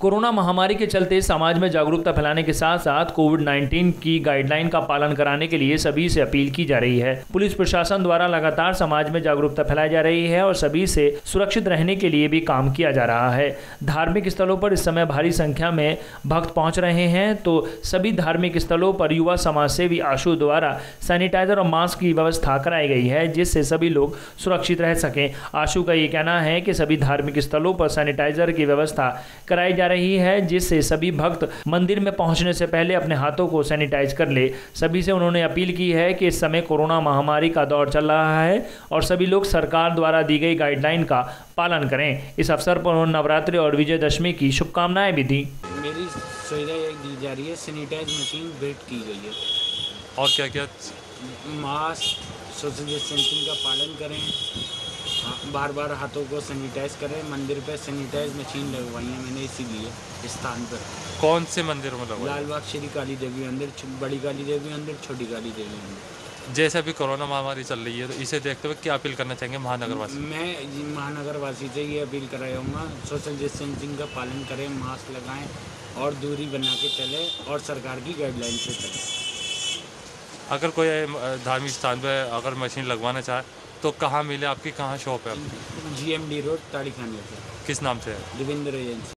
Corona महामारी के चलते समाज में जागरूकता फैलाने के साथ साथ कोविड 19 की गाइडलाइन का पालन कराने के लिए सभी से अपील की जा रही है। पुलिस प्रशासन द्वारा लगातार समाज में जागरूकता फैलाई जा रही है और सभी से सुरक्षित रहने के लिए भी काम किया जा रहा है। धार्मिक स्थलों पर इस समय भारी संख्या में भक्त पहुँच रहे हैं तो सभी धार्मिक स्थलों पर युवा समाज सेवी आशु द्वारा सैनिटाइजर और मास्क की व्यवस्था कराई गई है, जिससे सभी लोग सुरक्षित रह सकें। आशु का ये कहना है कि सभी धार्मिक स्थलों पर सैनिटाइजर की व्यवस्था कराई जा रही है जिससे सभी भक्त मंदिर में पहुँचने से पहले अपने हाथों को सैनिटाइज कर ले। सभी से उन्होंने अपील की है कि इस समय कोरोना महामारी का दौर चल रहा है और सभी लोग सरकार द्वारा दी गई गाइडलाइन का पालन करें। इस अवसर पर उन्होंने नवरात्रि और विजयदशमी की शुभकामनाएँ भी दी। मेरी सुविधा एक दी जा रही है सैनिटाइज मशीन भेंट की गई है। और क्या क्या मास्क सोशल डिस्टेंसिंग का पालन करें। बार बार हाथों को सैनिटाइज करें मंदिर पे सैनिटाइज मशीन लगवाई है मैंने इसीलिए इस स्थान पर। कौन से मंदिर में लगवाए लाल बाग श्री काली देवी मंदिर बड़ी काली देवी मंदिर छोटी काली देवी मंदिर। जैसे अभी कोरोना महामारी चल रही है तो इसे देखते हुए क्या अपील करना चाहेंगे महानगर वासी मैं जी महानगर वासी से ये अपील कर रहा हूँ सोशल डिस्टेंसिंग का पालन करें मास्क लगाएँ और दूरी बना के चलें और सरकार की गाइडलाइन से चलें। अगर कोई धार्मिक स्थान पर अगर मशीन लगवाना चाहे तो कहाँ मिले आपकी कहाँ शॉप है आपकी जी एम डी रोड ताड़ी किस नाम से है देवेंद्र एजेंसी